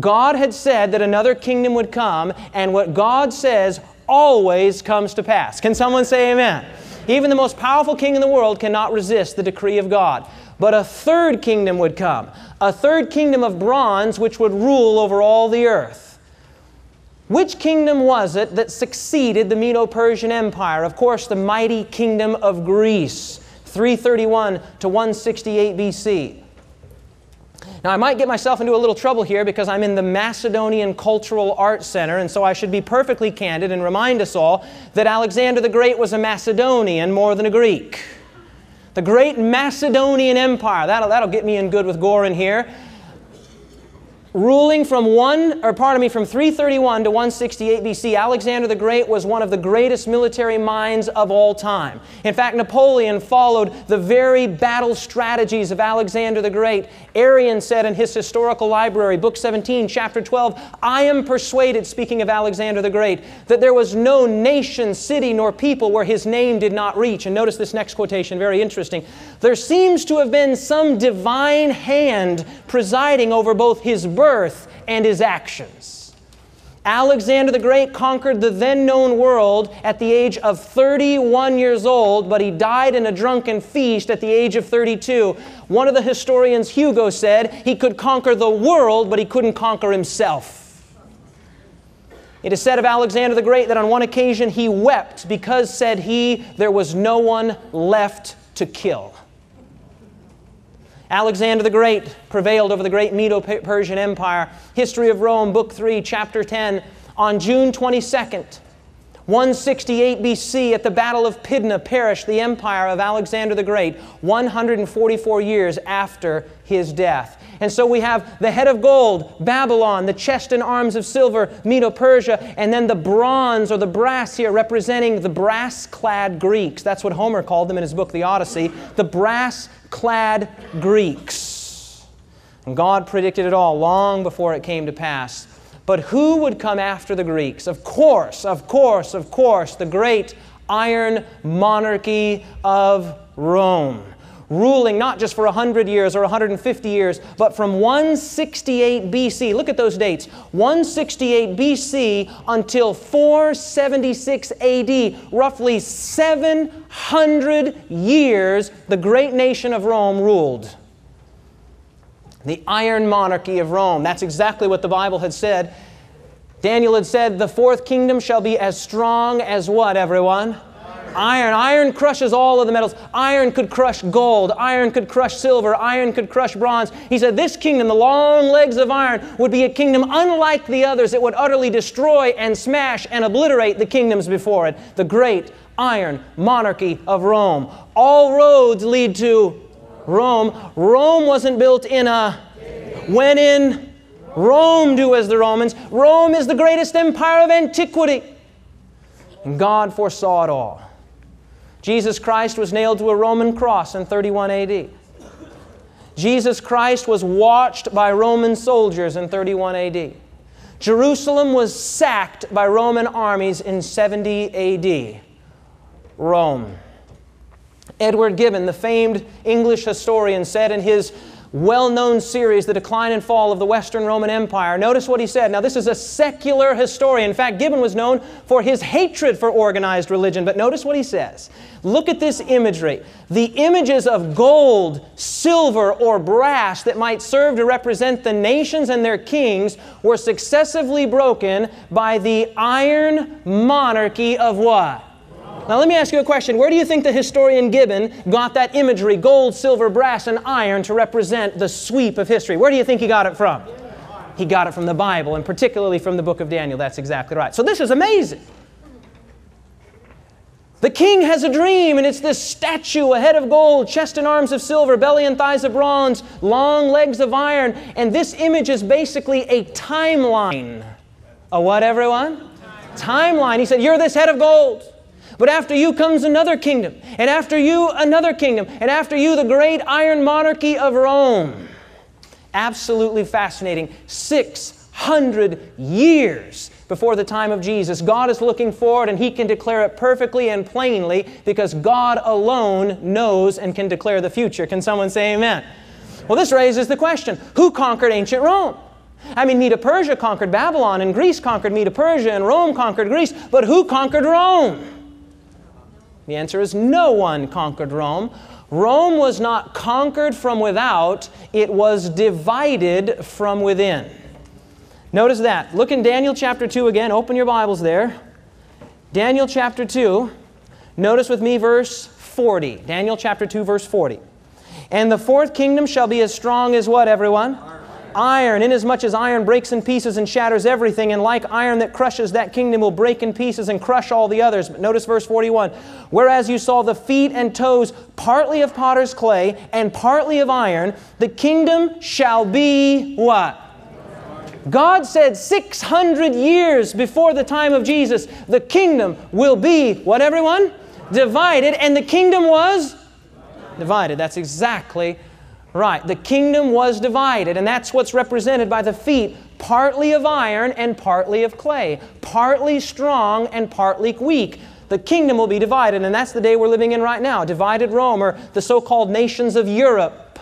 God had said that another kingdom would come, and what God says always comes to pass. Can someone say amen? Even the most powerful king in the world cannot resist the decree of God. But a third kingdom would come, a third kingdom of bronze which would rule over all the earth. Which kingdom was it that succeeded the Medo Persian Empire? Of course, the mighty kingdom of Greece, 331 to 168 BC. Now, I might get myself into a little trouble here because I'm in the Macedonian Cultural Arts Center, and so I should be perfectly candid and remind us all that Alexander the Great was a Macedonian more than a Greek. The great Macedonian Empire, that'll, that'll get me in good with Gorin here ruling from 1 or pardon me from 331 to 168 BC Alexander the Great was one of the greatest military minds of all time. In fact Napoleon followed the very battle strategies of Alexander the Great. Arrian said in his historical library book 17 chapter 12 I am persuaded speaking of Alexander the Great that there was no nation city nor people where his name did not reach and notice this next quotation very interesting there seems to have been some divine hand presiding over both his birth birth and his actions. Alexander the Great conquered the then known world at the age of 31 years old, but he died in a drunken feast at the age of 32. One of the historians, Hugo, said he could conquer the world, but he couldn't conquer himself. It is said of Alexander the Great that on one occasion he wept because, said he, there was no one left to kill. Alexander the Great prevailed over the great Medo Persian Empire. History of Rome, Book 3, Chapter 10. On June 22nd, 168 BC, at the Battle of Pydna, perished the empire of Alexander the Great, 144 years after his death. And so we have the head of gold, Babylon, the chest and arms of silver, Medo Persia, and then the bronze or the brass here representing the brass clad Greeks. That's what Homer called them in his book, The Odyssey. The brass clad Greeks. And God predicted it all long before it came to pass. But who would come after the Greeks? Of course, of course, of course, the great iron monarchy of Rome ruling not just for 100 years or 150 years, but from 168 BC. Look at those dates 168 BC until 476 AD, roughly 700 years, the great nation of Rome ruled. The iron monarchy of Rome. That's exactly what the Bible had said Daniel had said, The fourth kingdom shall be as strong as what, everyone? Iron. Iron crushes all of the metals. Iron could crush gold. Iron could crush silver. Iron could crush bronze. He said, This kingdom, the long legs of iron, would be a kingdom unlike the others. It would utterly destroy and smash and obliterate the kingdoms before it. The great iron monarchy of Rome. All roads lead to Rome. Rome wasn't built in a when in Rome do as the Romans. Rome is the greatest empire of antiquity. And God foresaw it all. Jesus Christ was nailed to a Roman cross in 31 AD. Jesus Christ was watched by Roman soldiers in 31 AD. Jerusalem was sacked by Roman armies in 70 AD. Rome. Edward Gibbon, the famed English historian, said in his well known series, The Decline and Fall of the Western Roman Empire. Notice what he said. Now, this is a secular historian. In fact, Gibbon was known for his hatred for organized religion, but notice what he says. Look at this imagery. The images of gold, silver, or brass that might serve to represent the nations and their kings were successively broken by the iron monarchy of what? Now, let me ask you a question. Where do you think the historian Gibbon got that imagery, gold, silver, brass, and iron, to represent the sweep of history? Where do you think he got it from? He got it from the Bible, and particularly from the book of Daniel. That's exactly right. So, this is amazing. The king has a dream, and it's this statue, a head of gold, chest and arms of silver, belly and thighs of bronze, long legs of iron. And this image is basically a timeline. A what, everyone? Timeline. He said, You're this head of gold. But after you comes another kingdom, and after you another kingdom, and after you the great iron monarchy of Rome. Absolutely fascinating. 600 years before the time of Jesus. God is looking forward and He can declare it perfectly and plainly because God alone knows and can declare the future. Can someone say amen? Well, this raises the question who conquered ancient Rome? I mean, Medo Persia conquered Babylon, and Greece conquered Medo Persia, and Rome conquered Greece, but who conquered Rome? The answer is no one conquered Rome. Rome was not conquered from without, it was divided from within. Notice that. Look in Daniel chapter 2 again. Open your Bibles there. Daniel chapter 2. Notice with me verse 40. Daniel chapter 2, verse 40. And the fourth kingdom shall be as strong as what, everyone? Inasmuch as iron breaks in pieces and shatters everything, and like iron that crushes, that kingdom will break in pieces and crush all the others. But notice verse 41 Whereas you saw the feet and toes partly of potter's clay and partly of iron, the kingdom shall be what? God said 600 years before the time of Jesus, the kingdom will be what, everyone? Divided, and the kingdom was divided. That's exactly Right, the kingdom was divided, and that's what's represented by the feet, partly of iron and partly of clay, partly strong and partly weak. The kingdom will be divided, and that's the day we're living in right now divided Rome, or the so called nations of Europe.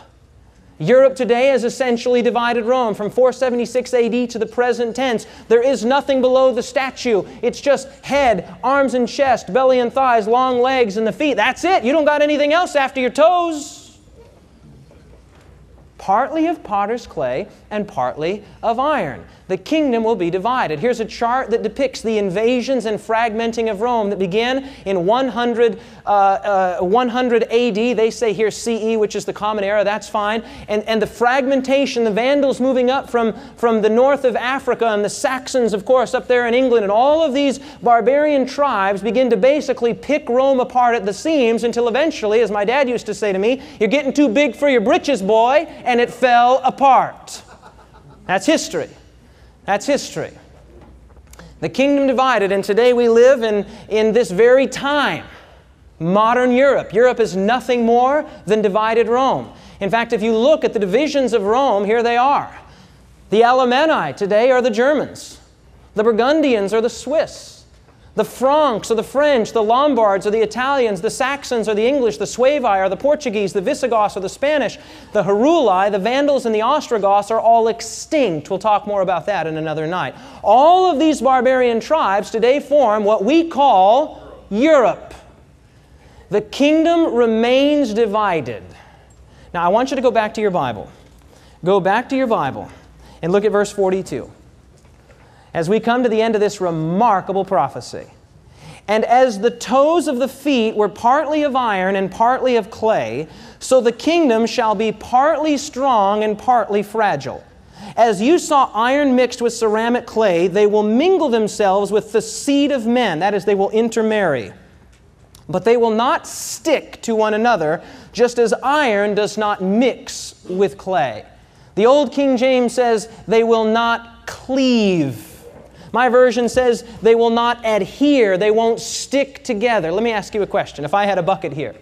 Europe today is essentially divided Rome from 476 AD to the present tense. There is nothing below the statue. It's just head, arms and chest, belly and thighs, long legs and the feet. That's it. You don't got anything else after your toes partly of potter's clay and partly of iron. The kingdom will be divided. Here's a chart that depicts the invasions and fragmenting of Rome that began in 100, uh, uh, 100 AD. They say here CE, which is the Common Era, that's fine. And, and the fragmentation, the Vandals moving up from, from the north of Africa, and the Saxons, of course, up there in England, and all of these barbarian tribes begin to basically pick Rome apart at the seams until eventually, as my dad used to say to me, you're getting too big for your britches, boy, and it fell apart. That's history. That's history. The kingdom divided, and today we live in, in this very time. Modern Europe. Europe is nothing more than divided Rome. In fact, if you look at the divisions of Rome, here they are. The Alemanni today are the Germans. The Burgundians are the Swiss. The Franks or the French, the Lombards or the Italians, the Saxons or the English, the Suevi or the Portuguese, the Visigoths or the Spanish, the Heruli, the Vandals, and the Ostrogoths are all extinct. We'll talk more about that in another night. All of these barbarian tribes today form what we call Europe. The kingdom remains divided. Now, I want you to go back to your Bible. Go back to your Bible and look at verse 42. As we come to the end of this remarkable prophecy. And as the toes of the feet were partly of iron and partly of clay, so the kingdom shall be partly strong and partly fragile. As you saw iron mixed with ceramic clay, they will mingle themselves with the seed of men, that is, they will intermarry. But they will not stick to one another, just as iron does not mix with clay. The Old King James says, they will not cleave. My version says, they will not adhere, they won't stick together. Let me ask you a question. If I had a bucket here,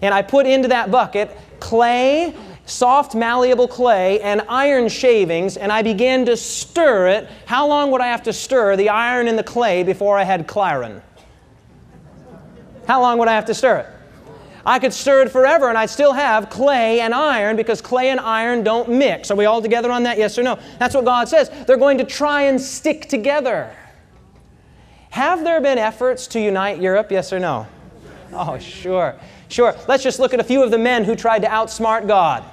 and I put into that bucket clay, soft malleable clay, and iron shavings, and I began to stir it, how long would I have to stir the iron and the clay before I had clarin? How long would I have to stir it? I could stir it forever and I'd still have clay and iron because clay and iron don't mix. Are we all together on that? Yes or no? That's what God says. They're going to try and stick together. Have there been efforts to unite Europe? Yes or no? Oh, sure. Sure. Let's just look at a few of the men who tried to outsmart God.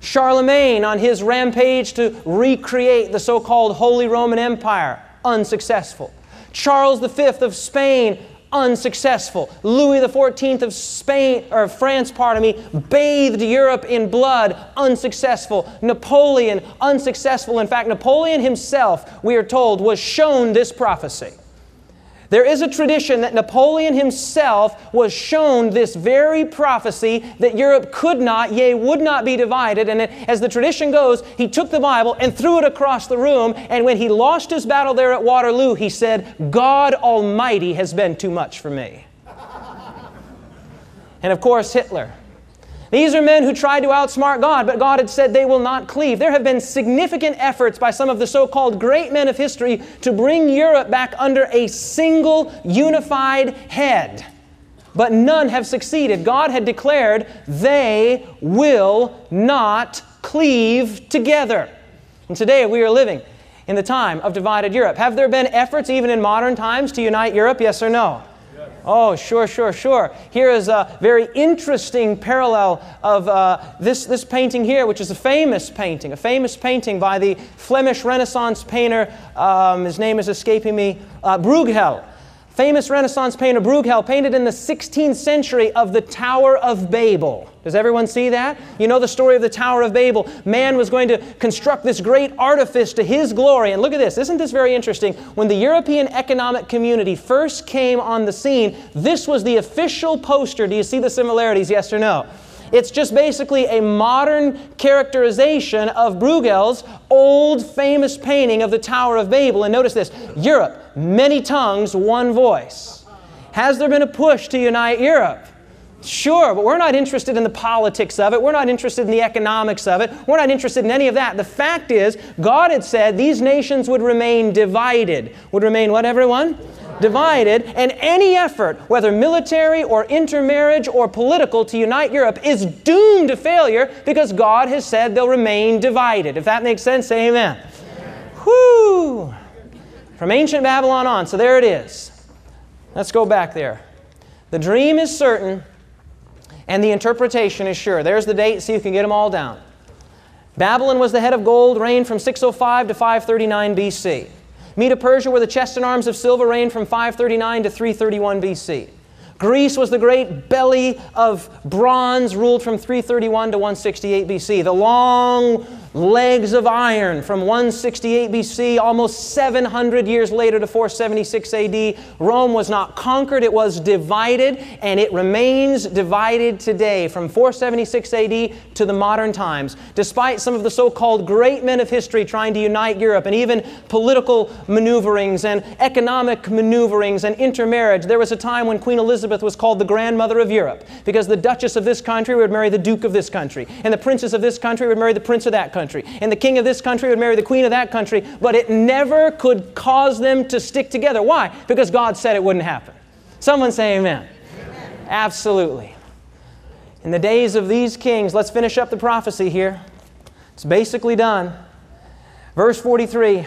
Charlemagne on his rampage to recreate the so called Holy Roman Empire, unsuccessful. Charles V of Spain unsuccessful. Louis XIV of Spain or France, pardon me, bathed Europe in blood, unsuccessful. Napoleon, unsuccessful. In fact, Napoleon himself, we are told, was shown this prophecy. There is a tradition that Napoleon himself was shown this very prophecy that Europe could not, yea, would not be divided. And as the tradition goes, he took the Bible and threw it across the room. And when he lost his battle there at Waterloo, he said, God Almighty has been too much for me. and of course, Hitler. These are men who tried to outsmart God, but God had said they will not cleave. There have been significant efforts by some of the so called great men of history to bring Europe back under a single, unified head. But none have succeeded. God had declared they will not cleave together. And today we are living in the time of divided Europe. Have there been efforts, even in modern times, to unite Europe? Yes or no? Oh, sure, sure, sure. Here is a very interesting parallel of uh, this, this painting here, which is a famous painting, a famous painting by the Flemish Renaissance painter. Um, his name is escaping me, uh, Bruegel. Famous Renaissance painter Bruegel painted in the 16th century of the Tower of Babel. Does everyone see that? You know the story of the Tower of Babel. Man was going to construct this great artifice to his glory. And look at this. Isn't this very interesting? When the European Economic Community first came on the scene, this was the official poster. Do you see the similarities, yes or no? It's just basically a modern characterization of Bruegel's old famous painting of the Tower of Babel. And notice this Europe, many tongues, one voice. Has there been a push to unite Europe? Sure, but we're not interested in the politics of it. We're not interested in the economics of it. We're not interested in any of that. The fact is, God had said these nations would remain divided. Would remain what, everyone? Divided, and any effort, whether military or intermarriage or political, to unite Europe is doomed to failure because God has said they'll remain divided. If that makes sense, say amen. Whoo! From ancient Babylon on, so there it is. Let's go back there. The dream is certain, and the interpretation is sure. There's the date, so you can get them all down. Babylon was the head of gold, reigned from 605 to 539 BC. Medo Persia, where the chest and arms of silver reigned from 539 to 331 BC. Greece was the great belly of bronze, ruled from 331 to 168 BC. The long legs of iron from 168 BC, almost 700 years later to 476 AD. Rome was not conquered, it was divided, and it remains divided today from 476 AD to the modern times. Despite some of the so called great men of history trying to unite Europe and even political maneuverings and economic maneuverings and intermarriage, there was a time when Queen Elizabeth was called the grandmother of Europe because the Duchess of this country would marry the Duke of this country, and the Princess of this country would marry the Prince of that country country. And the king of this country would marry the queen of that country, but it never could cause them to stick together. Why? Because God said it wouldn't happen. Someone say amen. amen. Absolutely. In the days of these kings, let's finish up the prophecy here. It's basically done. Verse 43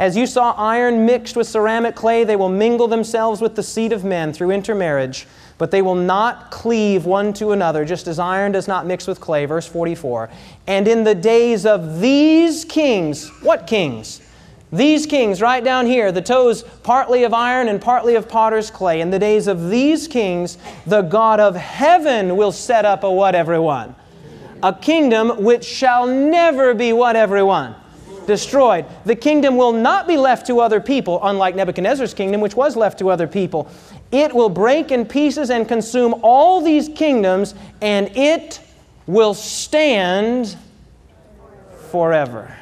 As you saw iron mixed with ceramic clay, they will mingle themselves with the seed of men through intermarriage but they will not cleave one to another, just as iron does not mix with clay. Verse 44. And in the days of these kings, what kings? These kings, right down here, the toes partly of iron and partly of potter's clay. In the days of these kings, the God of heaven will set up a what, everyone? A kingdom which shall never be what, everyone? Destroyed. The kingdom will not be left to other people, unlike Nebuchadnezzar's kingdom, which was left to other people. It will break in pieces and consume all these kingdoms, and it will stand forever.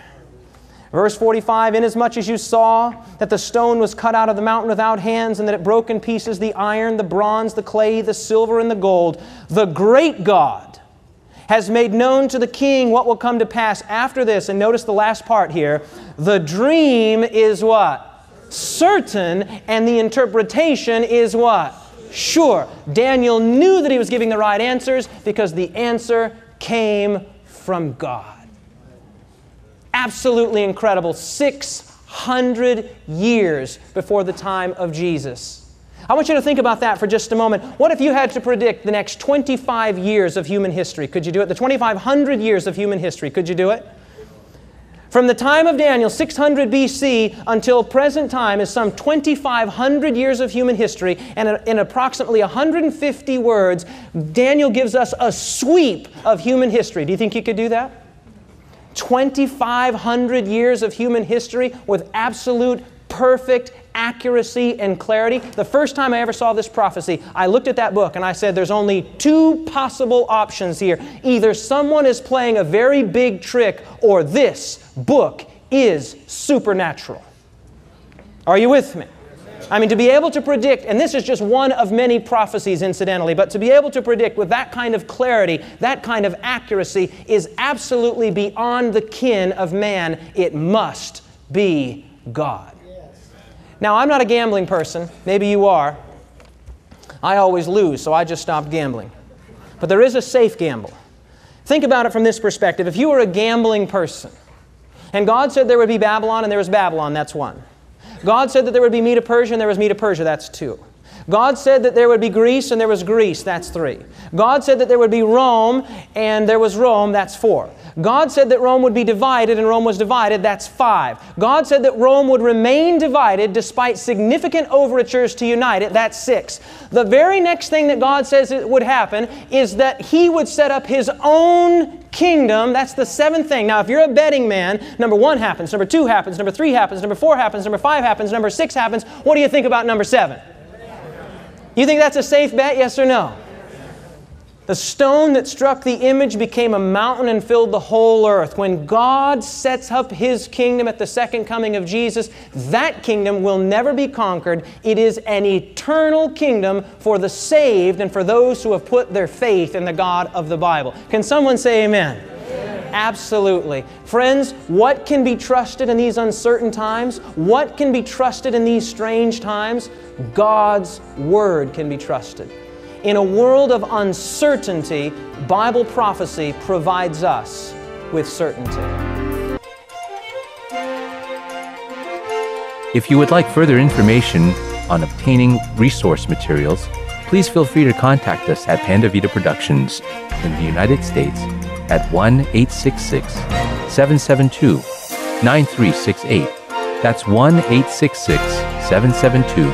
Verse 45 Inasmuch as you saw that the stone was cut out of the mountain without hands, and that it broke in pieces the iron, the bronze, the clay, the silver, and the gold, the great God has made known to the king what will come to pass after this. And notice the last part here the dream is what? Certain, and the interpretation is what? Sure. Daniel knew that he was giving the right answers because the answer came from God absolutely incredible 600 years before the time of Jesus. I want you to think about that for just a moment. What if you had to predict the next 25 years of human history? Could you do it? The 2,500 years of human history, could you do it? From the time of Daniel, 600 BC, until present time is some 2,500 years of human history, and in approximately 150 words, Daniel gives us a sweep of human history. Do you think you could do that? 2,500 years of human history with absolute perfect accuracy and clarity. The first time I ever saw this prophecy, I looked at that book and I said, There's only two possible options here. Either someone is playing a very big trick, or this book is supernatural. Are you with me? I mean, to be able to predict, and this is just one of many prophecies, incidentally, but to be able to predict with that kind of clarity, that kind of accuracy, is absolutely beyond the kin of man. It must be God. Now, I'm not a gambling person. Maybe you are. I always lose, so I just stopped gambling. But there is a safe gamble. Think about it from this perspective. If you were a gambling person, and God said there would be Babylon, and there was Babylon, that's one. God said that there would be Medo Persia and there was Medo Persia. That's two. God said that there would be Greece and there was Greece. That's three. God said that there would be Rome and there was Rome. That's four. God said that Rome would be divided and Rome was divided. That's five. God said that Rome would remain divided despite significant overtures to unite it. That's six. The very next thing that God says it would happen is that He would set up His own kingdom. That's the seventh thing. Now, if you're a betting man, number one happens, number two happens, number three happens, number four happens, number five happens, number six happens. What do you think about number seven? You think that's a safe bet, yes or no? The stone that struck the image became a mountain and filled the whole earth. When God sets up His kingdom at the second coming of Jesus, that kingdom will never be conquered. It is an eternal kingdom for the saved and for those who have put their faith in the God of the Bible. Can someone say amen? Absolutely. Friends, what can be trusted in these uncertain times? What can be trusted in these strange times? God's Word can be trusted. In a world of uncertainty, Bible prophecy provides us with certainty. If you would like further information on obtaining resource materials, please feel free to contact us at Pan de Vida Productions in the United States at 1 866 772 9368. That's 1 866 772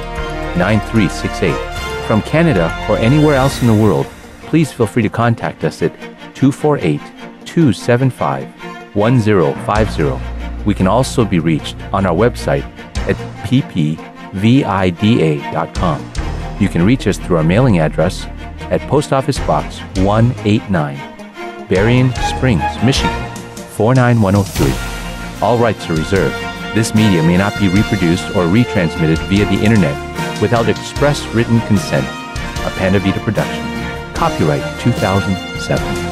9368 from Canada or anywhere else in the world, please feel free to contact us at 248 275 1050. We can also be reached on our website at ppvida.com. You can reach us through our mailing address at Post Office Box 189, Berrien Springs, Michigan 49103. All rights are reserved. This media may not be reproduced or retransmitted via the internet without express written consent. A Pan de Vida production. Copyright 2007.